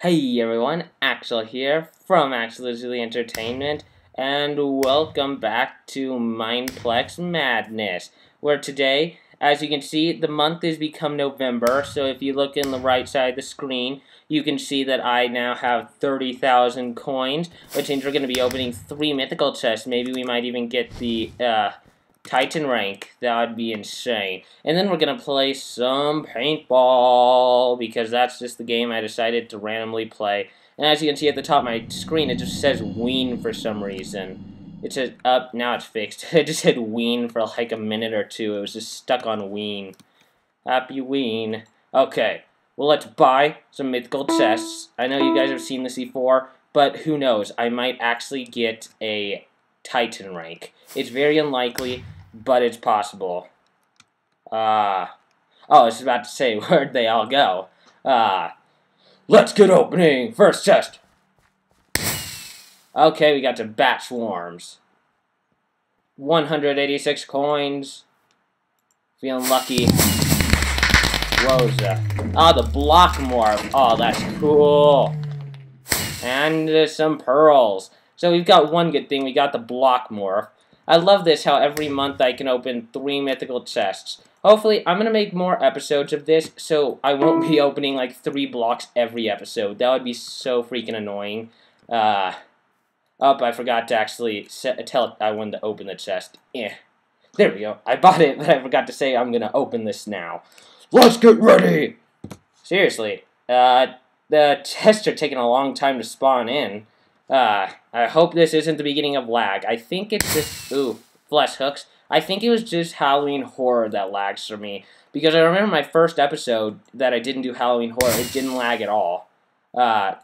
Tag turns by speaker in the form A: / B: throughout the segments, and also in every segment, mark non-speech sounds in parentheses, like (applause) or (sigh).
A: Hey everyone, Axel here from Axelazuli Entertainment, and welcome back to Mineplex Madness, where today, as you can see, the month has become November, so if you look in the right side of the screen, you can see that I now have 30,000 coins, which means we're going to be opening three mythical chests. Maybe we might even get the, uh, Titan rank. That would be insane. And then we're going to play some paintball, because that's just the game I decided to randomly play. And as you can see at the top of my screen, it just says Ween for some reason. It says up, now it's fixed. (laughs) it just said Ween for like a minute or two. It was just stuck on Ween. Happy Ween. Okay, well let's buy some mythical chests. I know you guys have seen this before, but who knows? I might actually get a Titan rank. It's very unlikely, but it's possible. Uh, oh, I was about to say, (laughs) where'd they all go? Uh, let's get opening! First chest! Okay, we got to bat swarms. 186 coins. Feeling lucky. Rosa. Ah, the block morph. Oh, that's cool. And uh, some pearls. So we've got one good thing. We got the block morph. I love this, how every month I can open three mythical chests. Hopefully, I'm going to make more episodes of this, so I won't be (laughs) opening like three blocks every episode. That would be so freaking annoying. Uh, oh, I forgot to actually set, tell I wanted to open the chest. Yeah. There we go. I bought it, (laughs) but I forgot to say I'm going to open this now. Let's get ready! Seriously, uh, the (laughs) chests are taking a long time to spawn in. Uh, I hope this isn't the beginning of lag. I think it's just, ooh, flesh hooks. I think it was just Halloween horror that lags for me. Because I remember my first episode that I didn't do Halloween horror, it didn't lag at all. Uh,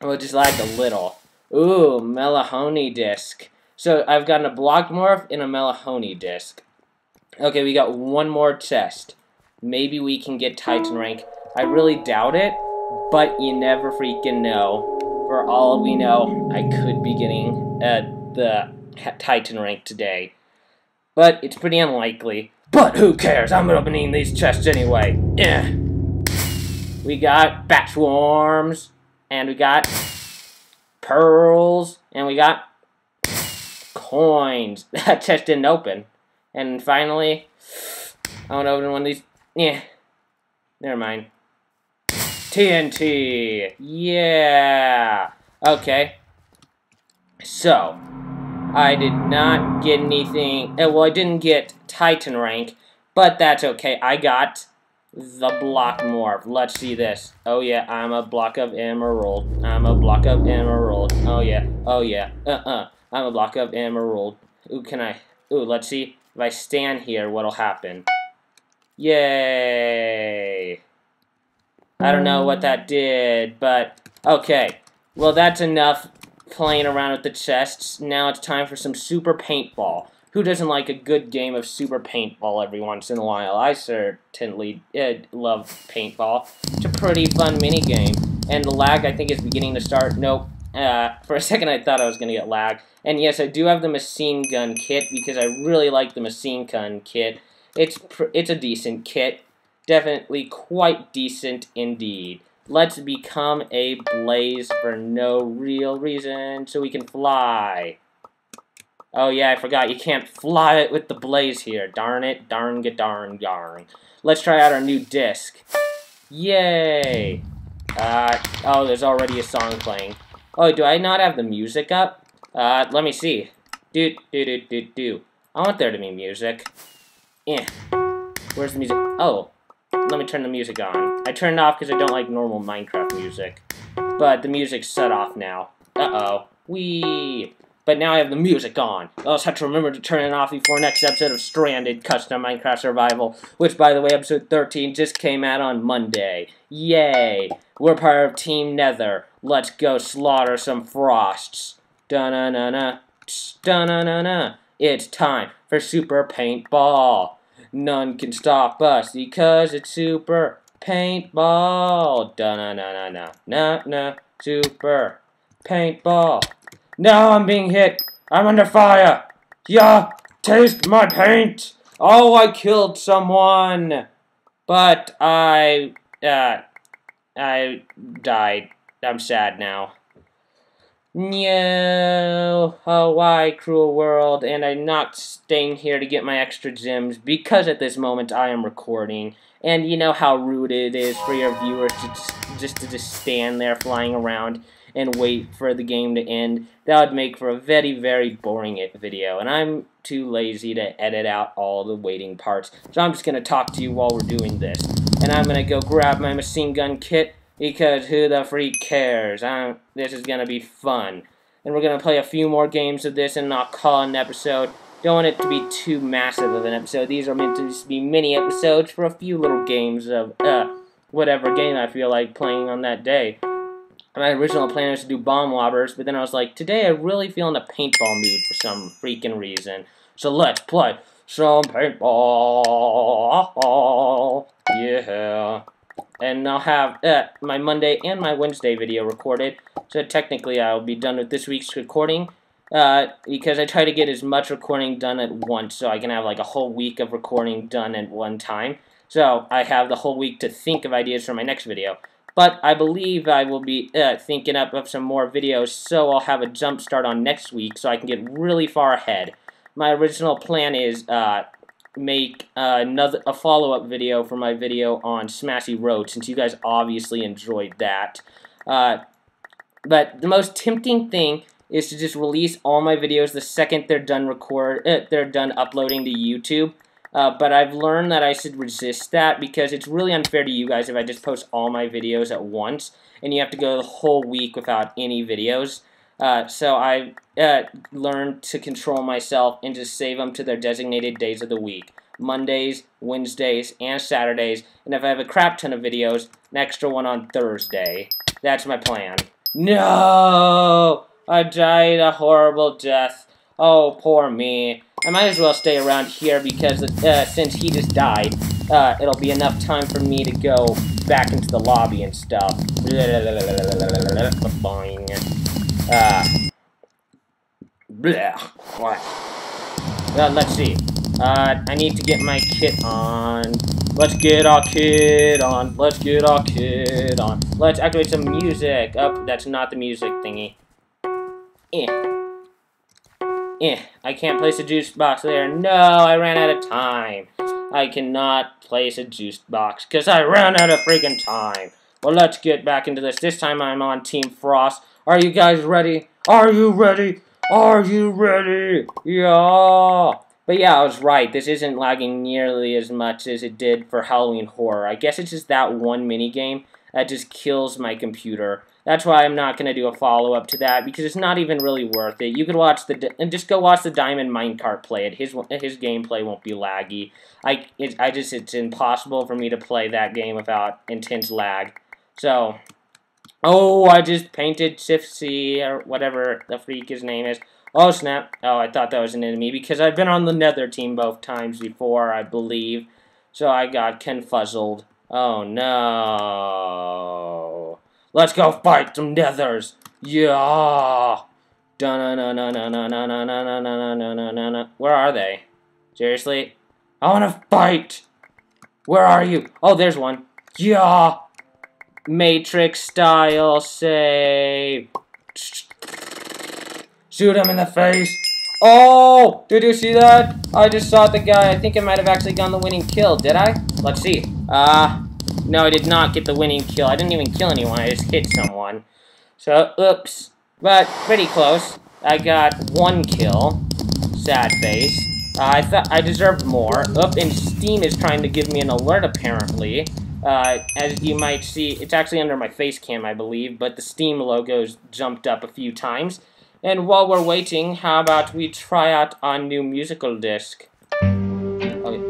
A: well, it just lagged a little. Ooh, Melahoni disc. So I've gotten a block morph and a Melahoni disc. Okay, we got one more chest. Maybe we can get Titan rank. I really doubt it, but you never freaking know for all we know, I could be getting uh, the Titan rank today. But it's pretty unlikely. But who cares? I'm opening these chests anyway. Yeah. We got bat swarms, and we got pearls, and we got coins. (laughs) That chest didn't open. And finally, I want to open one of these. Yeah. Never mind. TNT! Yeah! Okay. So, I did not get anything. Uh, well, I didn't get Titan rank, but that's okay. I got the block morph. Let's see this. Oh yeah, I'm a block of emerald. I'm a block of emerald. Oh yeah, oh yeah. Uh-uh. I'm a block of emerald. Ooh, can I? Ooh, let's see. If I stand here, what'll happen? Yay! I don't know what that did, but okay. Well, that's enough playing around with the chests. Now it's time for some Super Paintball. Who doesn't like a good game of Super Paintball every once in a while? I certainly uh, love paintball. It's a pretty fun mini game. And the lag, I think, is beginning to start. Nope. Uh, for a second, I thought I was going to get lag. And yes, I do have the machine gun kit because I really like the machine gun kit. It's it's a decent kit definitely quite decent indeed. Let's become a blaze for no real reason, so we can fly. Oh yeah, I forgot, you can't fly it with the blaze here. Darn it, darn get darn darn. Let's try out our new disc. Yay! Uh, oh, there's already a song playing. Oh, do I not have the music up? Uh, let me see. Do, do, do, do, do. I want there to be music. Yeah. Where's the music? Oh, let me turn the music on. I turned it off because I don't like normal Minecraft music. But the music's set off now. Uh-oh. Wee. But now I have the music on. I'll just have to remember to turn it off before next episode of Stranded Custom Minecraft Survival, which, by the way, episode 13 just came out on Monday. Yay! We're part of Team Nether. Let's go slaughter some frosts. Da-na-na-na. Da-na-na-na. It's time for Super Paintball. None can stop us because it's super paintball. Na na na na na na super paintball. Now I'm being hit. I'm under fire. Yeah, taste my paint. Oh, I killed someone, but I uh I died. I'm sad now. No, oh why, cruel world, and I'm not staying here to get my extra gems because at this moment I am recording. And you know how rude it is for your viewers to just, just to just stand there flying around and wait for the game to end. That would make for a very, very boring video, and I'm too lazy to edit out all the waiting parts. So I'm just going to talk to you while we're doing this. And I'm going to go grab my machine gun kit, because who the freak cares? I'm, this is going to be fun. And we're going to play a few more games of this, and I'll call an episode. Don't want it to be too massive of an episode. These are meant to just be mini episodes for a few little games of, uh, whatever game I feel like playing on that day. My original plan was to do bomb lobbers, but then I was like, today I really feel in a paintball mood for some freaking reason. So let's play some paintball. Yeah and I'll have uh, my Monday and my Wednesday video recorded. So technically I'll be done with this week's recording uh, because I try to get as much recording done at once so I can have like a whole week of recording done at one time. So I have the whole week to think of ideas for my next video. But I believe I will be uh, thinking up of some more videos so I'll have a jump start on next week so I can get really far ahead. My original plan is uh, make uh, another a follow-up video for my video on Smashy Road, since you guys obviously enjoyed that. Uh, but the most tempting thing is to just release all my videos the second they're done record uh, they're done uploading to YouTube. Uh, but I've learned that I should resist that because it's really unfair to you guys if I just post all my videos at once and you have to go the whole week without any videos. Uh, so I uh, learned to control myself and just save them to their designated days of the week. Mondays, Wednesdays, and Saturdays. And if I have a crap ton of videos, an extra one on Thursday. That's my plan. No! I died a horrible death. Oh, poor me. I might as well stay around here because uh, since he just died, uh, it'll be enough time for me to go back into the lobby and stuff. (laughs) Uh, well, let's see. Uh, I need to get my kit on. Let's get our kit on. Let's get our kit on. Let's activate some music. Up, oh, that's not the music thingy. Eh. Eh. I can't place a juice box there. No, I ran out of time. I cannot place a juice box because I ran out of freaking time. Well, let's get back into this. This time I'm on Team Frost. Are you guys ready? Are you ready? Are you ready? Yeah. But yeah, I was right. This isn't lagging nearly as much as it did for Halloween Horror. I guess it's just that one mini game that just kills my computer. That's why I'm not going to do a follow-up to that, because it's not even really worth it. You could watch the, and just go watch the Diamond Minecart play it. His, his gameplay won't be laggy. I, it, I just, it's impossible for me to play that game without intense lag. So, Oh, I just painted Shift or whatever the freak his name is. Oh, snap. Oh, I thought that was an enemy, because I've been on the nether team both times before, I believe. So I got confuzzled. Oh, no. Let's go fight some nethers. Yeah. Where are they? Seriously? I want to fight. Where are you? Oh, there's one. Yeah. Matrix style save. Shoot him in the face. Oh! Did you see that? I just saw the guy. I think I might have actually gotten the winning kill. Did I? Let's see. Ah. Uh, no, I did not get the winning kill. I didn't even kill anyone. I just hit someone. So, oops. But, pretty close. I got one kill. Sad face. Uh, I thought I deserved more. Oop, and Steam is trying to give me an alert, apparently. Uh, as you might see, it's actually under my face cam, I believe, but the Steam logo's jumped up a few times. And while we're waiting, how about we try out our new musical disc? Okay.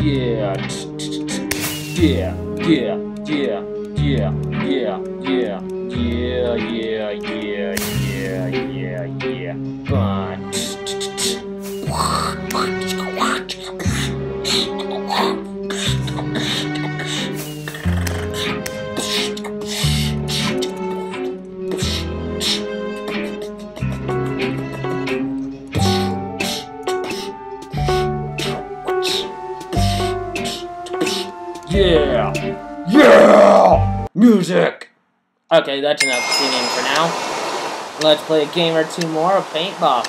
A: Yeah, yeah, yeah, yeah, yeah, yeah, yeah, yeah, yeah, yeah, yeah, yeah, yeah. Yeah! Okay, that's enough singing for now. Let's play a game or two more of paintball.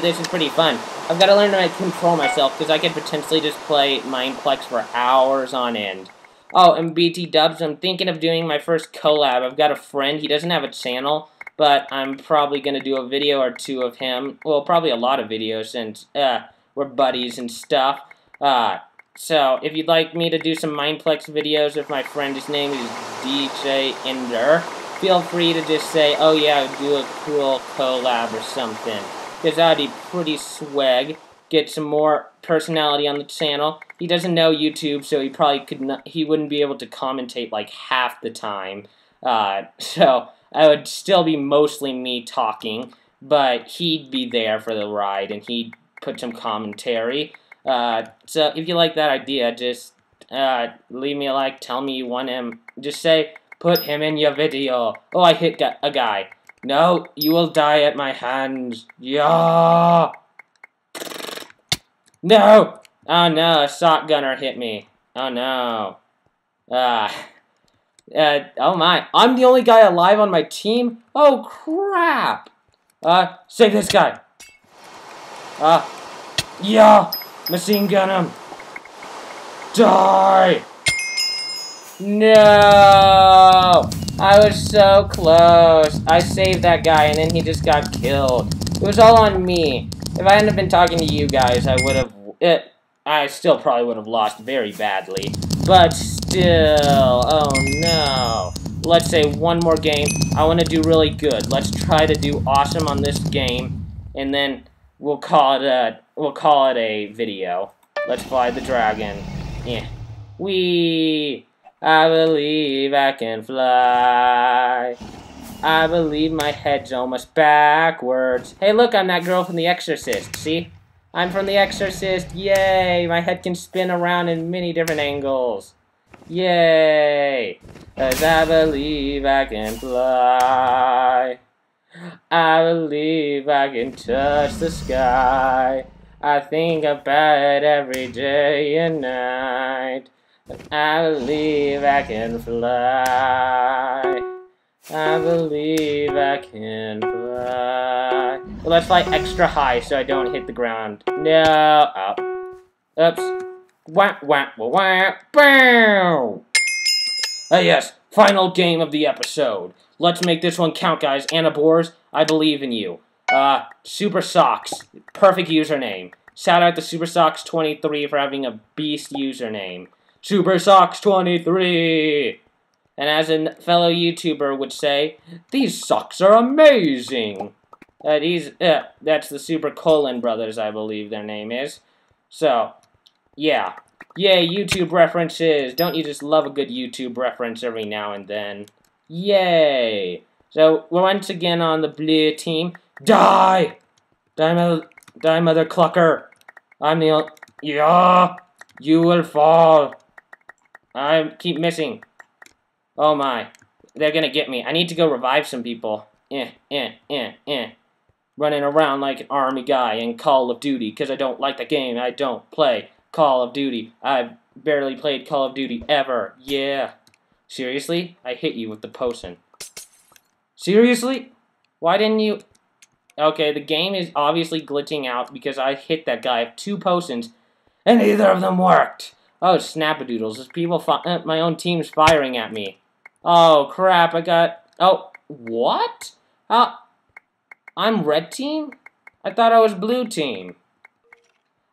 A: This is pretty fun. I've got to learn to control myself, because I could potentially just play Mineplex for hours on end. Oh, and BT Dubs, I'm thinking of doing my first collab. I've got a friend, he doesn't have a channel, but I'm probably going to do a video or two of him. Well, probably a lot of videos, since uh, we're buddies and stuff. Uh, so, if you'd like me to do some Mineplex videos with my friend, his name is DJ Ender, feel free to just say, oh yeah, do a cool collab or something. Because that'd be pretty swag. Get some more personality on the channel. He doesn't know YouTube, so he probably could not, he wouldn't be able to commentate like half the time. Uh, (laughs) so, I would still be mostly me talking, but he'd be there for the ride, and he'd put some commentary. Uh, so if you like that idea, just uh, leave me a like, tell me you want him. Just say, put him in your video. Oh, I hit a guy. No, you will die at my hands. Yeah. No! Oh no, a shotgunner hit me. Oh no. Ah. Uh, oh my. I'm the only guy alive on my team? Oh crap! Uh, save this guy. Uh, yeah! Machine gun him! Die! No! I was so close. I saved that guy and then he just got killed. It was all on me. If I hadn't been talking to you guys, I would have... It, I still probably would have lost very badly. But still... Oh no. Let's say one more game. I want to do really good. Let's try to do awesome on this game. And then we'll call it a we'll call it a video. Let's fly the dragon. Yeah. We I believe I can fly. I believe my head's almost backwards. Hey, look, I'm that girl from The Exorcist. See? I'm from The Exorcist. Yay! My head can spin around in many different angles. Yay! As I believe I can fly. I believe I can touch the sky. I think about it every day and night. I believe I can fly. I believe I can fly. Well, let's fly extra high so I don't hit the ground. No. Up. Oops. Wah, wah, wah, wah. Bow. Ah, yes. Final game of the episode. Let's make this one count, guys. Anna Boers, I believe in you. Uh, Super Socks, perfect username. Shout out to Super Socks 23 for having a beast username. Super Socks 23! And as a fellow YouTuber would say, these socks are amazing! Uh, these, uh, that's the Super Colon Brothers, I believe their name is. So, yeah. Yay, YouTube references! Don't you just love a good YouTube reference every now and then? Yay! So, we're once again on the blue team. Die! Die, mother, die, mother clucker! I'm the Yeah! You will fall! I keep missing. Oh my. They're gonna get me. I need to go revive some people. Eh, eh, eh, eh. Running around like an army guy in Call of Duty because I don't like the game. I don't play Call of Duty. I've barely played Call of Duty ever. Yeah. Seriously? I hit you with the potion. Seriously? Why didn't you... Okay, the game is obviously glitching out because I hit that guy with two potions, and neither of them worked. Oh, snappadoodles. There's people... Uh, my own team's firing at me. Oh, crap. I got... Oh, what? Uh, I'm red team? I thought I was blue team.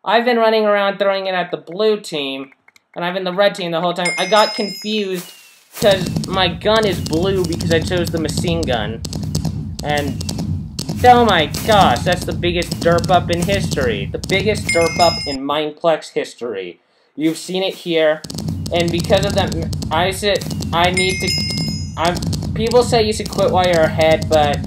A: I've been running around throwing it at the blue team, and I've been the red team the whole time. I got confused because my gun is blue because I chose the machine gun. And, oh my gosh, that's the biggest derp up in history. The biggest derp up in Mineplex history. You've seen it here. And because of that, I said, I need to, I'm, people say you should quit while you're ahead, but,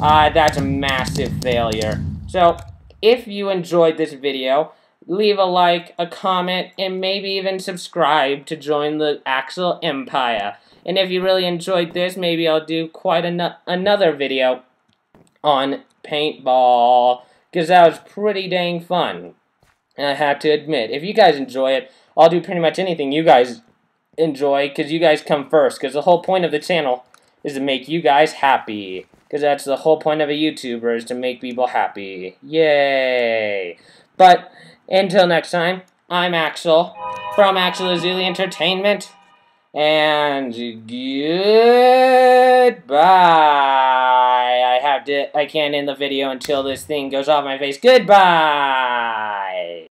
A: uh, that's a massive failure. So, if you enjoyed this video, leave a like, a comment, and maybe even subscribe to join the Axel Empire. And if you really enjoyed this, maybe I'll do quite an another video on paintball, because that was pretty dang fun. And I have to admit, if you guys enjoy it, I'll do pretty much anything you guys enjoy because you guys come first. Because the whole point of the channel is to make you guys happy. Because that's the whole point of a YouTuber is to make people happy. Yay! But until next time, I'm Axel from Axelazuli Entertainment. And goodbye. I have to I can't end the video until this thing goes off my face. Goodbye.